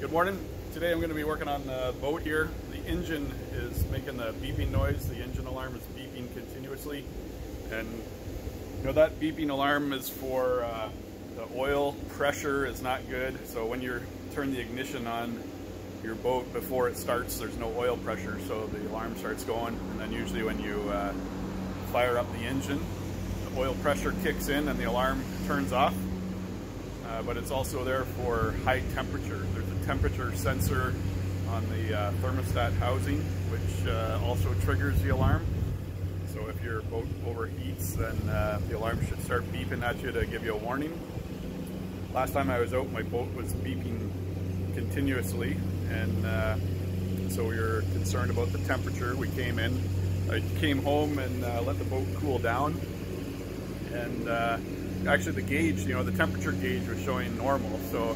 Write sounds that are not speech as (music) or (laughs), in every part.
Good morning. Today I'm going to be working on the boat here. The engine is making the beeping noise. The engine alarm is beeping continuously. And you know that beeping alarm is for uh, the oil pressure is not good. So when you turn the ignition on your boat before it starts, there's no oil pressure. So the alarm starts going. And then usually when you uh, fire up the engine, the oil pressure kicks in and the alarm turns off. Uh, but it's also there for high temperature. There's temperature sensor on the uh, thermostat housing, which uh, also triggers the alarm. So if your boat overheats, then uh, the alarm should start beeping at you to give you a warning. Last time I was out, my boat was beeping continuously, and uh, so we were concerned about the temperature. We came in, I came home and uh, let the boat cool down, and actually the gauge, you know, the temperature gauge was showing normal. So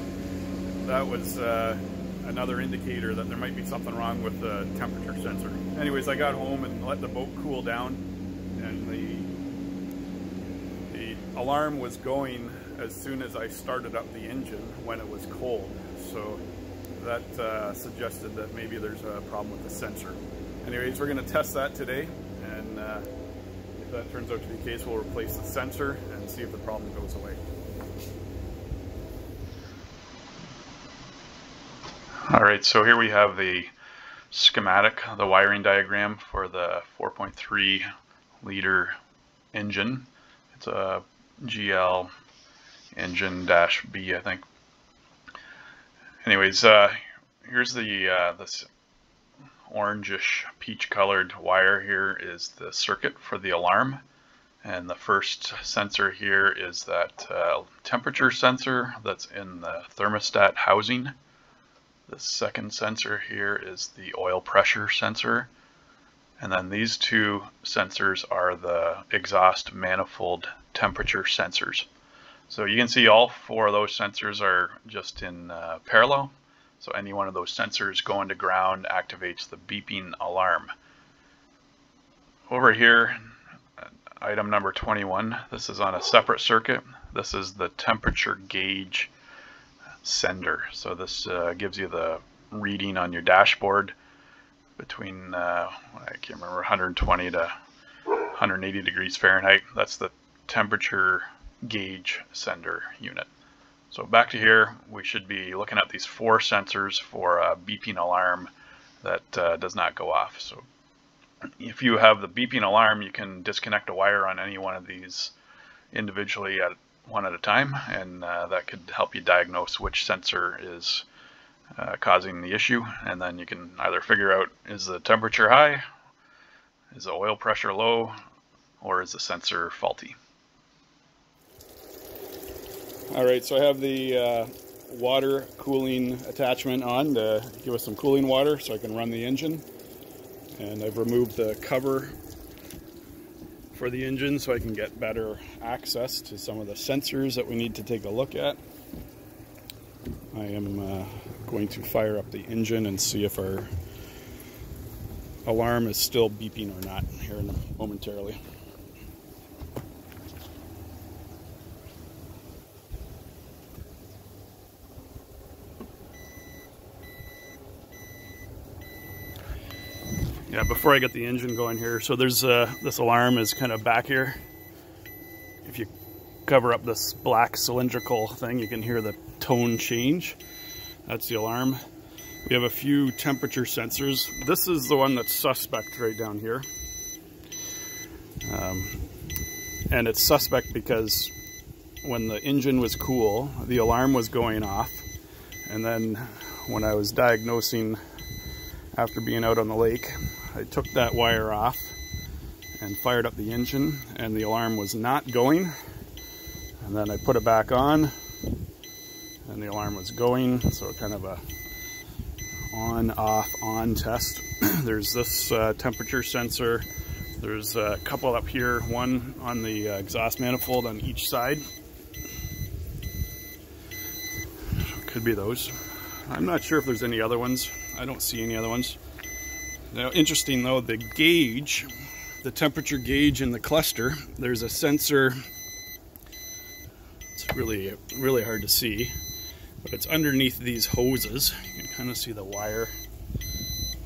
that was uh, another indicator that there might be something wrong with the temperature sensor. Anyways, I got home and let the boat cool down and the, the alarm was going as soon as I started up the engine when it was cold. So that uh, suggested that maybe there's a problem with the sensor. Anyways, we're gonna test that today and uh, if that turns out to be the case, we'll replace the sensor and see if the problem goes away. All right, so here we have the schematic, the wiring diagram for the 4.3 liter engine. It's a GL engine dash B, I think. Anyways, uh, here's the uh, this orangish peach colored wire here is the circuit for the alarm. And the first sensor here is that uh, temperature sensor that's in the thermostat housing. The second sensor here is the oil pressure sensor. And then these two sensors are the exhaust manifold temperature sensors. So you can see all four of those sensors are just in uh, parallel. So any one of those sensors going to ground activates the beeping alarm. Over here, item number 21, this is on a separate circuit. This is the temperature gauge sender. So this uh, gives you the reading on your dashboard between, uh, I can't remember, 120 to 180 degrees Fahrenheit. That's the temperature gauge sender unit. So back to here, we should be looking at these four sensors for a beeping alarm that uh, does not go off. So if you have the beeping alarm, you can disconnect a wire on any one of these individually at one at a time, and uh, that could help you diagnose which sensor is uh, causing the issue. And then you can either figure out is the temperature high, is the oil pressure low, or is the sensor faulty. All right, so I have the uh, water cooling attachment on to give us some cooling water so I can run the engine. And I've removed the cover for the engine so I can get better access to some of the sensors that we need to take a look at. I am uh, going to fire up the engine and see if our alarm is still beeping or not here in momentarily. Yeah, before I get the engine going here, so there's uh, this alarm is kind of back here. If you cover up this black cylindrical thing, you can hear the tone change. That's the alarm. We have a few temperature sensors. This is the one that's suspect right down here. Um, and it's suspect because when the engine was cool, the alarm was going off. And then when I was diagnosing after being out on the lake, I took that wire off and fired up the engine and the alarm was not going. And then I put it back on and the alarm was going. So kind of a on, off, on test. (clears throat) There's this uh, temperature sensor. There's a couple up here, one on the uh, exhaust manifold on each side. Could be those. I'm not sure if there's any other ones. I don't see any other ones. Now, interesting though, the gauge, the temperature gauge in the cluster, there's a sensor. It's really, really hard to see. But it's underneath these hoses. You can kind of see the wire.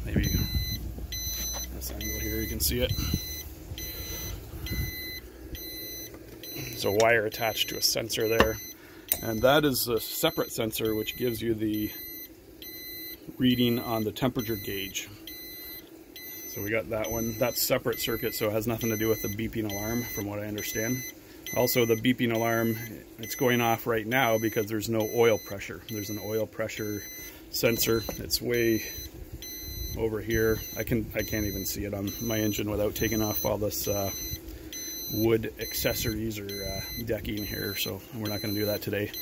Maybe this angle here, you can see it. There's a wire attached to a sensor there. And that is a separate sensor which gives you the reading on the temperature gauge. So we got that one. That's separate circuit, so it has nothing to do with the beeping alarm, from what I understand. Also, the beeping alarm, it's going off right now because there's no oil pressure. There's an oil pressure sensor. It's way over here. I can I can't even see it on my engine without taking off all this uh, wood accessories or uh, decking here. So we're not going to do that today.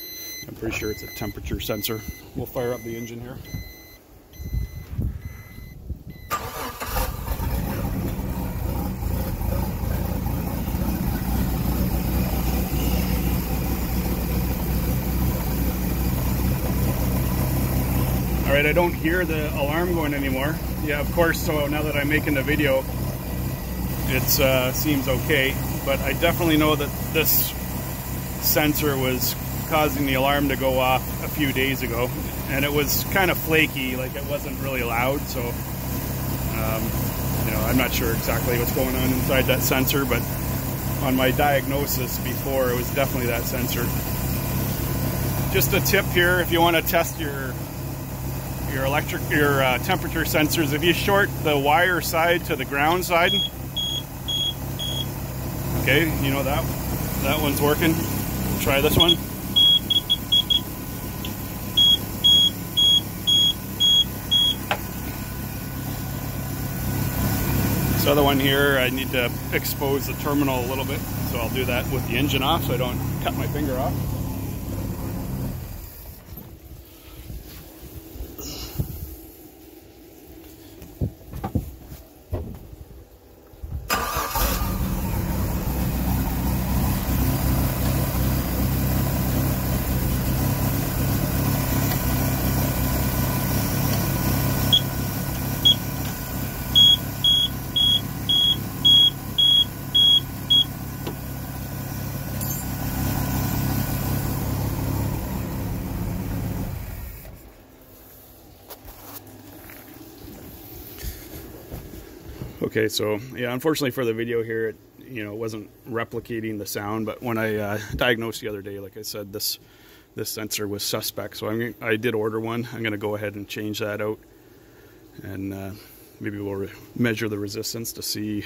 I'm pretty sure it's a temperature sensor. We'll fire up the engine here. Right, I don't hear the alarm going anymore. Yeah, of course, so now that I'm making the video, it uh, seems okay. But I definitely know that this sensor was causing the alarm to go off a few days ago. And it was kind of flaky, like it wasn't really loud. So, um, you know, I'm not sure exactly what's going on inside that sensor, but on my diagnosis before, it was definitely that sensor. Just a tip here, if you want to test your your electric, your uh, temperature sensors, if you short the wire side to the ground side, okay, you know that that one's working. Try this one. This other one here, I need to expose the terminal a little bit, so I'll do that with the engine off so I don't cut my finger off. Okay, so yeah, unfortunately for the video here, it, you know, it wasn't replicating the sound. But when I uh, (laughs) diagnosed the other day, like I said, this this sensor was suspect. So I'm, I did order one. I'm going to go ahead and change that out, and uh, maybe we'll measure the resistance to see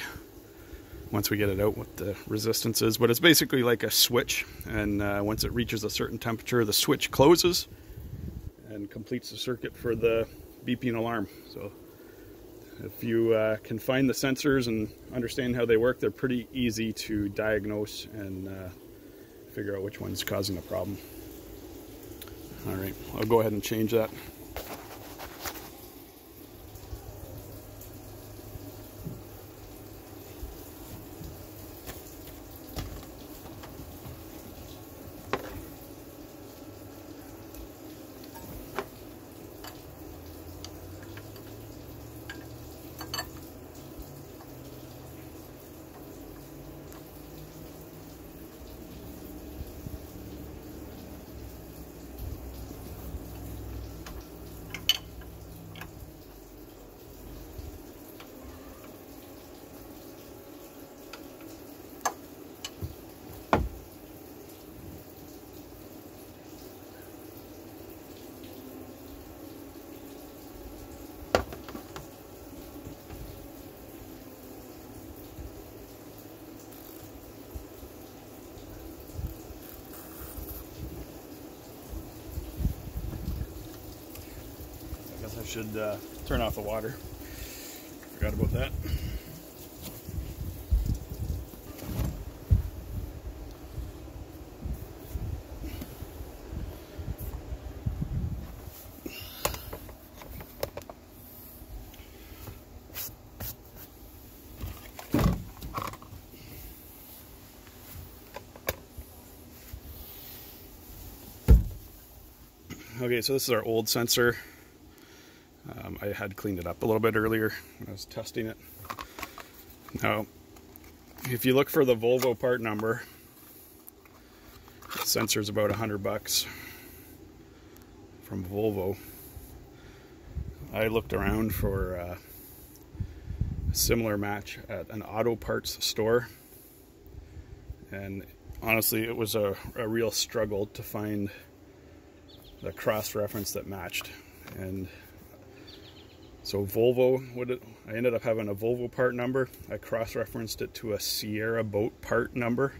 once we get it out what the resistance is. But it's basically like a switch, and uh, once it reaches a certain temperature, the switch closes and completes the circuit for the beeping alarm. So if you uh, can find the sensors and understand how they work, they're pretty easy to diagnose and uh, figure out which one's causing the problem. All right, I'll go ahead and change that. I should uh, turn off the water. Forgot about that. Okay, so this is our old sensor. I had cleaned it up a little bit earlier I was testing it. Now, if you look for the Volvo part number, the sensor is about 100 bucks. from Volvo. I looked around for uh, a similar match at an auto parts store, and honestly, it was a, a real struggle to find the cross reference that matched. And so Volvo, I ended up having a Volvo part number. I cross-referenced it to a Sierra boat part number.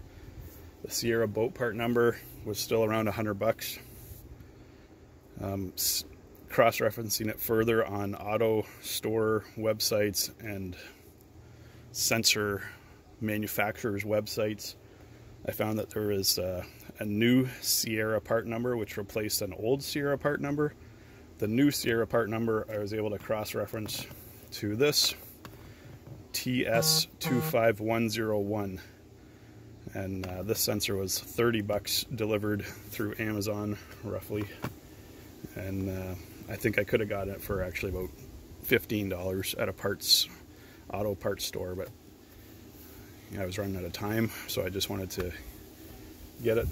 The Sierra boat part number was still around hundred bucks. Um, cross-referencing it further on auto store websites and sensor manufacturers websites, I found that there is uh, a new Sierra part number which replaced an old Sierra part number the new Sierra part number I was able to cross-reference to this TS25101 and uh, this sensor was 30 bucks delivered through Amazon roughly. And uh, I think I could have gotten it for actually about $15 at a parts auto parts store but I was running out of time so I just wanted to get it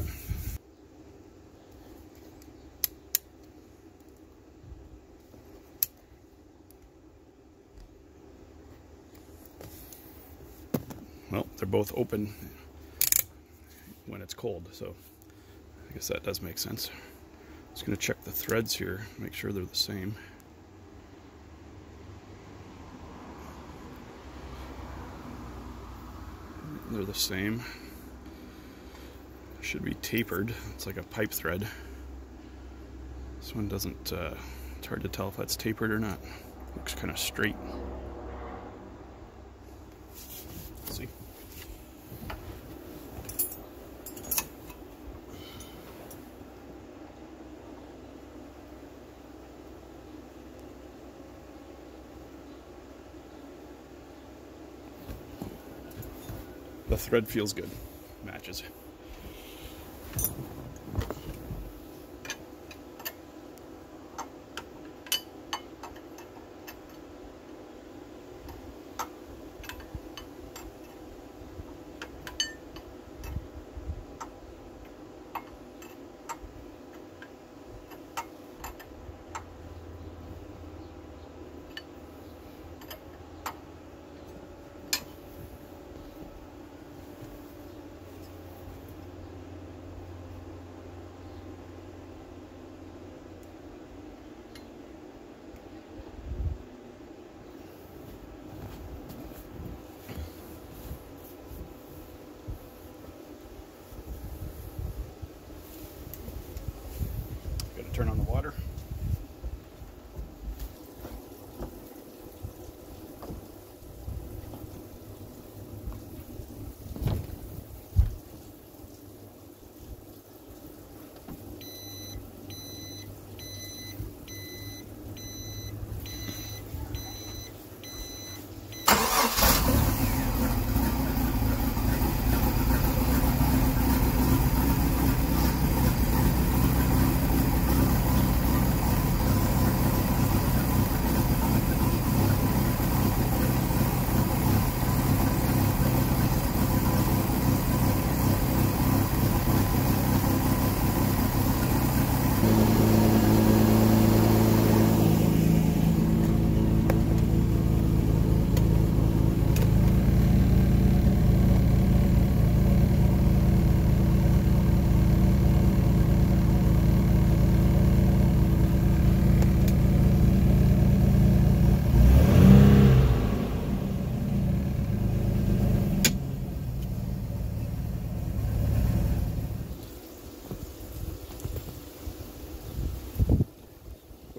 well, they're both open when it's cold, so I guess that does make sense. Just to check the threads here, make sure they're the same. They're the same. Should be tapered. It's like a pipe thread. This one doesn't, uh, it's hard to tell if that's tapered or not. Looks kind of straight. The thread feels good. Matches. Turn on the water.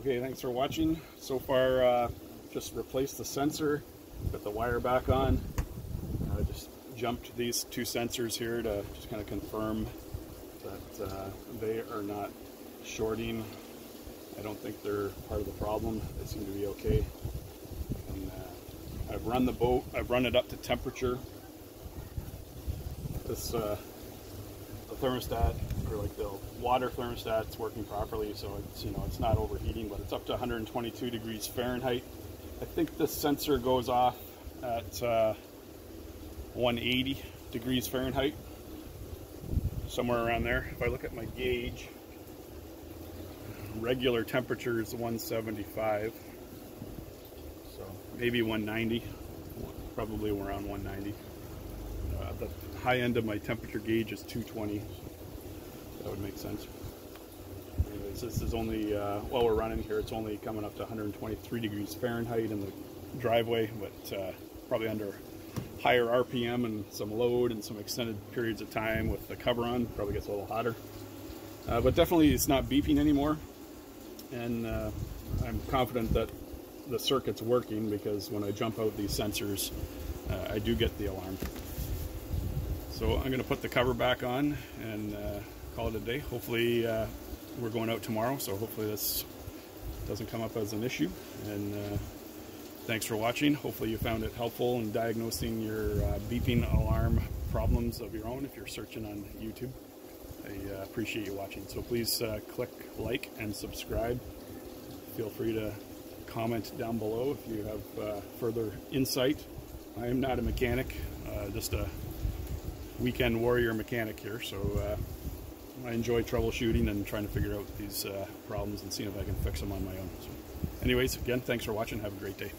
Okay, thanks for watching. So far, uh, just replaced the sensor, put the wire back on. I uh, just jumped these two sensors here to just kind of confirm that uh, they are not shorting. I don't think they're part of the problem. They seem to be okay. And uh, I've run the boat, I've run it up to temperature. This uh, the thermostat like the water thermostat's working properly, so it's you know it's not overheating, but it's up to 122 degrees Fahrenheit. I think the sensor goes off at uh, 180 degrees Fahrenheit, somewhere around there. If I look at my gauge, regular temperature is 175. So maybe 190, probably around 190. Uh, the high end of my temperature gauge is 220. That would make sense. Anyways, this is only, uh, while we're running here, it's only coming up to 123 degrees Fahrenheit in the driveway, but uh, probably under higher RPM and some load and some extended periods of time with the cover on, probably gets a little hotter. Uh, but definitely it's not beeping anymore. And uh, I'm confident that the circuit's working because when I jump out these sensors, uh, I do get the alarm. So I'm going to put the cover back on and uh, call it a day. Hopefully uh, we're going out tomorrow, so hopefully this doesn't come up as an issue. And uh, thanks for watching. Hopefully you found it helpful in diagnosing your beeping alarm problems of your own if you're searching on YouTube. I uh, appreciate you watching. So please uh, click like and subscribe. Feel free to comment down below if you have uh, further insight. I am not a mechanic, uh, just a weekend warrior mechanic here. So uh, I enjoy troubleshooting and trying to figure out these uh, problems and seeing if I can fix them on my own. So anyways, again, thanks for watching. Have a great day.